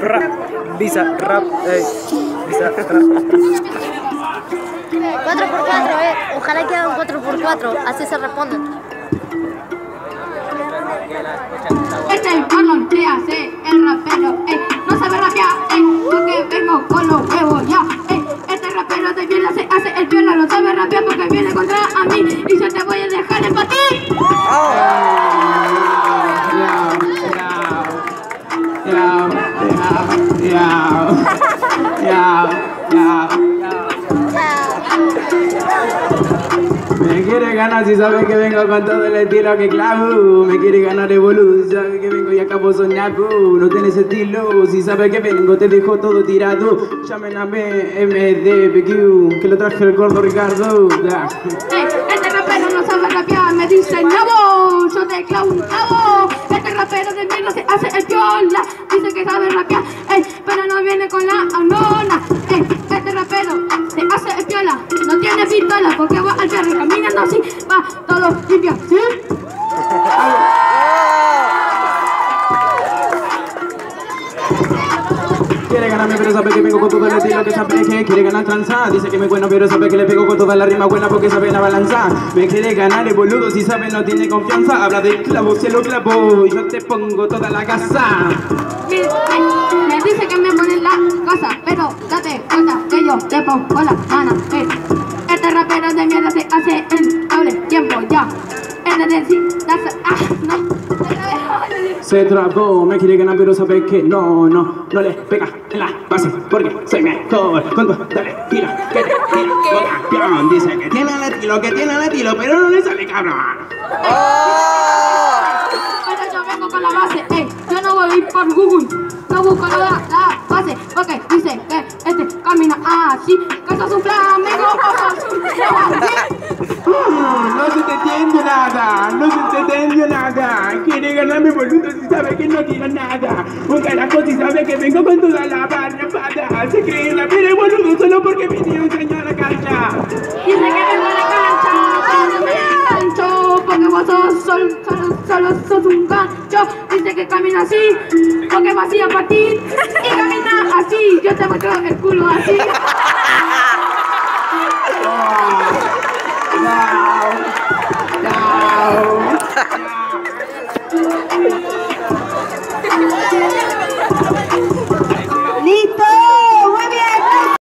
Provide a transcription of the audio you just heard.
Rap, visa, rap, eh, visa, rap. 4x4, eh. Ojalá que hagan 4x4, así se responden. Este es el Marlon eh, el rapero, eh, no sabe rapear, eh, porque vengo con los huevos ya, eh, este rapero de mierda se hace el piola, no sabe rapear porque viene contra a mí, y yo te voy a dejar en patín. Me quiere ganar si sabe que vengo con todo el estilo que clavo. Me quiere ganar de boludo si sabe que vengo y acabo soñando. No tienes estilo, si sabe que vengo te dejo todo tirado. Llamen a MDPQ, que lo traje el gordo Ricardo. Eh, este rapero no sabe rapear, me dice nabo, yo te clavo un eh, pero no viene con la hormona. Eh, este rapero se hace el piola, no tiene pistola porque va al perro caminando así, va todo limpio, ¿sí? Quiere ganarme pero sabe que vengo con todo el estilo que sabe que quiere ganar tranza Dice que me bueno pero sabe que le pego con toda la rima buena porque sabe la balanza Me quiere ganar el boludo si sabe no tiene confianza Habla de clavo, se lo clavo y yo te pongo toda la casa Me, dice que me pone la cosa, pero date cuenta que yo le pongo la gana. eh. Este rapero de mierda se hace en doble tiempo ya. Es de decir. Se trabó, me quiere ganar pero sabe que no, no, no le pega en la base porque soy mejor con todo el estilo que te tira campeón Dice que tiene el estilo, que tiene el estilo pero no le sale cabrón. Pero yo vengo con la base, ey, yo no voy a ir por Google, no busco la, la base, porque dice que este camina así, que sos un flamengo o sos un así. No se te entiende nada, no se te entiende nada. Quiere ganarme boludo si sabe que no quiero nada. Un carajo si sabe que vengo con toda la barrapada. Se cree la pere boludo solo porque un señor a la cancha. Dice que vengo de cancha, pero no me gancho, porque vos sos solo, solo, solo sos un gancho. Dice que camina así, porque vacía para ti, y camina así, yo te muestro el culo así. No. down.